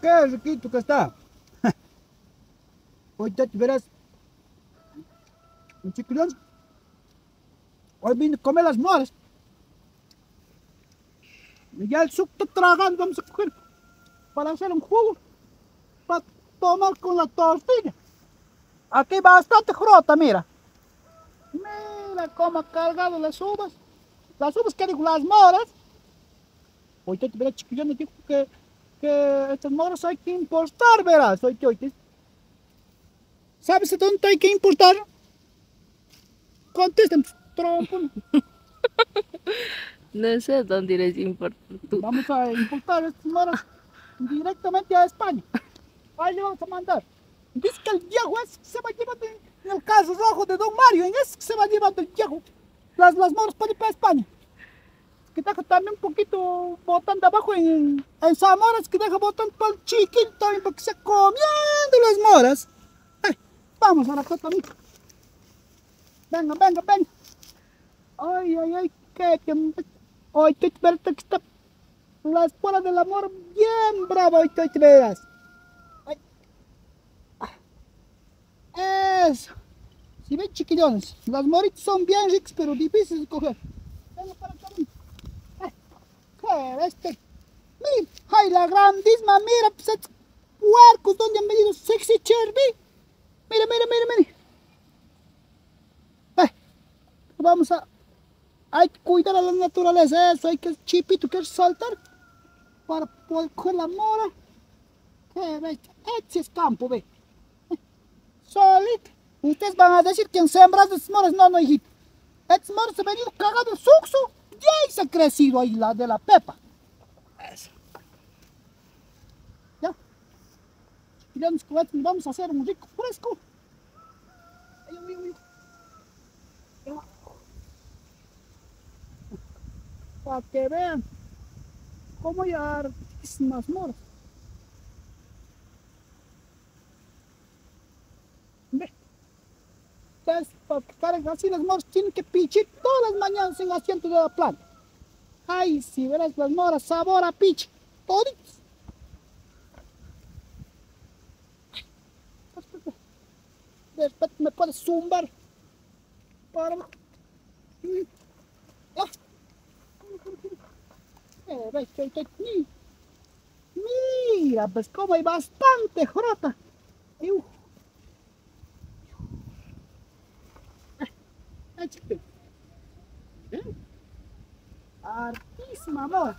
qué riquito que está. Te verás. Chiquillos. Hoy vine a comer las moras. Ya el suco está tragando, vamos a coger para hacer un jugo. Para tomar con la tortilla. Aquí bastante jrota, mira. Mira cómo cargado las uvas. Las uvas que digo, las moras. Te verás, chiquillos, me dijo que, que estas moras hay que importar, verás. Hoy te, ¿Sabes dónde hay que importar? Contesten, trompo. No sé dónde irás a importar tú. Vamos a importar estas moras directamente a España. Ahí le vamos a mandar. Dice que el viejo es que se va llevando en el caso rojo de Don Mario, en ese que se va llevando el viejo. Las, las moras para ir para España. Que deja también un poquito botando abajo en, en Zamoras, que deja botando para el chiquito también para que se comiendo las moras. Ay, vamos a la cota, amigo. Venga, venga, venga. Ay, ay, ay, qué que... Hoy te verás que está la escuela del amor bien brava, hoy te verás. Ah. Eso. Si ven chiquillones, las moritas son bien ricas, pero difíciles de coger. Venga para acá. ¿Qué este? Mira, ay, la grandísima, mira, pues estos puercos donde han venido sexy cherby. Mira, mira, mira, mira. Ay, vamos a hay que cuidar a la naturaleza, eso, hay que chipito que saltar para poder coger la mora. Eh, ve, este es campo, ve. Solito. Ustedes van a decir que sembras de moras, no, no, hijito. Estos moras se han venido cagado el suxo, y se ha crecido ahí la de la pepa. Eso. Ya. Y vamos, vamos a hacer un rico fresco. Ay, ay. Ya. para que vean cómo hay hartísimas moras. Entonces, para que paren así las moras tienen que pichir todas las mañanas en el asiento de la planta. Ay, si verás las moras, sabor a piche, toditos. Después me puedes zumbar para ah. Eh, Mira, pues como hay bastante jrota. Uh. ¿Eh? Hartísima amor.